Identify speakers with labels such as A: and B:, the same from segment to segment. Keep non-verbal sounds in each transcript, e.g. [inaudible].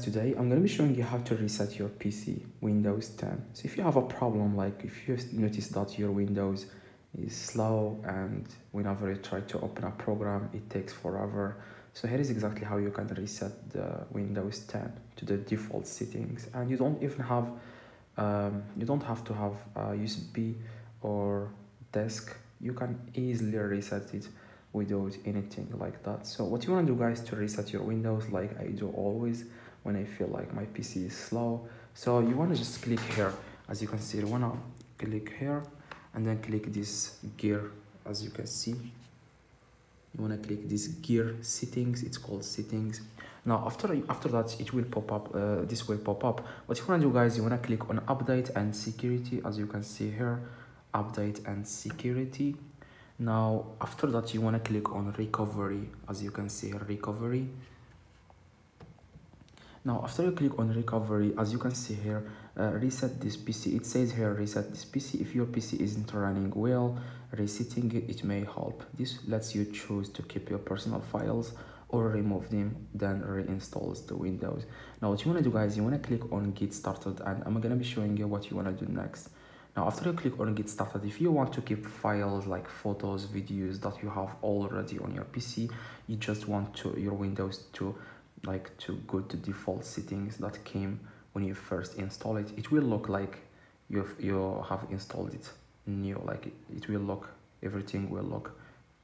A: Today I'm going to be showing you how to reset your PC Windows 10. So if you have a problem like if you notice that your Windows is slow and whenever you try to open a program it takes forever. So here is exactly how you can reset the Windows 10 to the default settings and you don't even have um, you don't have to have a USB or disk you can easily reset it without anything like that so what you want to do guys to reset your windows like i do always when I feel like my PC is slow. So you want to just click here. As you can see, you want to click here and then click this gear as you can see. You want to click this gear settings. It's called settings. Now after after that, it will pop up. Uh, this will pop up. What you want to do, guys, you want to click on update and security. As you can see here, update and security. Now after that, you want to click on recovery. As you can see recovery now after you click on recovery as you can see here uh, reset this pc it says here reset this pc if your pc isn't running well resetting it, it may help. This lets you choose to keep your personal files or remove them then reinstalls the windows. Now what you want to do guys you want to click on get started and i'm gonna be showing you what you want to do next. Now after you click on get started if you want to keep files like photos videos that you have already on your pc you just want to your windows to like to go to default settings that came when you first install it it will look like you you have installed it new like it, it will look everything will look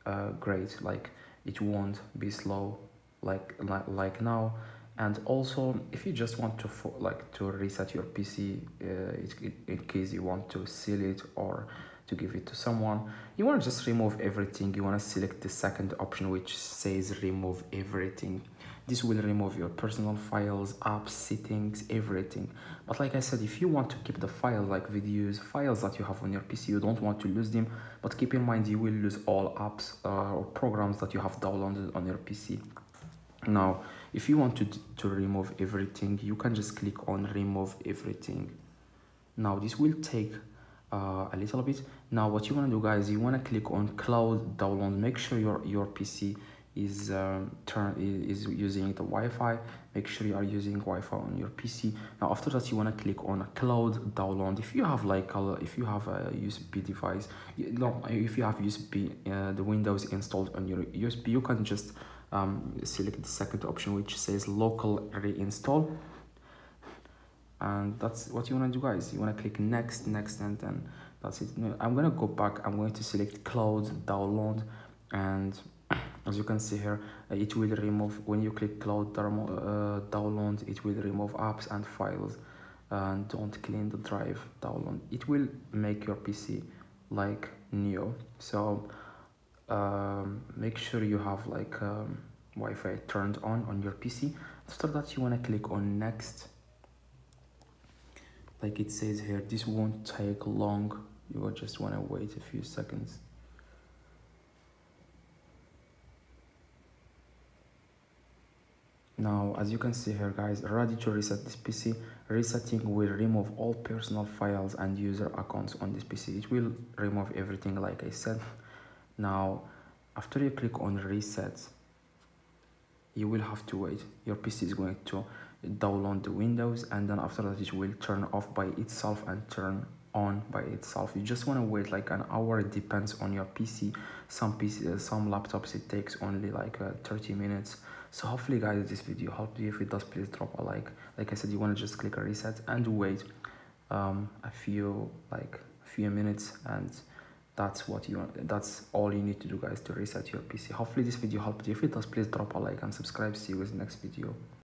A: uh, great like it won't be slow like like, like now. And also if you just want to like to reset your pc uh, it, in case you want to seal it or to give it to someone you want to just remove everything. You want to select the second option which says remove everything this will remove your personal files apps settings everything. But like i said if you want to keep the file like videos files that you have on your pc you don't want to lose them. But keep in mind you will lose all apps uh, or programs that you have downloaded on your pc now if you want to to remove everything you can just click on remove everything. Now this will take uh, a little bit. Now what you want to do guys you want to click on cloud download. Make sure your your pc is um, turn is using the Wi-Fi. Make sure you are using Wi-Fi on your PC now after that you want to click on cloud download. If you have like a, if you have a USB device you, no if you have USB uh, the Windows installed on your USB you can just um, select the second option which says local reinstall. And that's what you want to do guys. You want to click next next and then that's it. I'm gonna go back. I'm going to select cloud download. And as you can see here uh, it will remove when you click cloud uh, download it will remove apps and files and don't clean the drive download. It will make your pc like new. So um, make sure you have like um, Wi-Fi turned on on your PC after that you want to click on next. Like it says here this won't take long. You will just want to wait a few seconds now as you can see here guys ready to reset this pc resetting will remove all personal files and user accounts on this pc it will remove everything like i said. [laughs] Now after you click on reset you will have to wait. Your pc is going to download the windows and then after that it will turn off by itself and turn on by itself. You just want to wait like an hour. It depends on your pc some pc uh, some laptops it takes only like uh, 30 minutes so hopefully guys this video helped you. If it does please drop a like. Like i said you want to just click a reset and wait um, a few like a few minutes and that's what you want that's all you need to do guys to reset your pc hopefully this video helped you. If it does please drop a like and subscribe. See you in the next video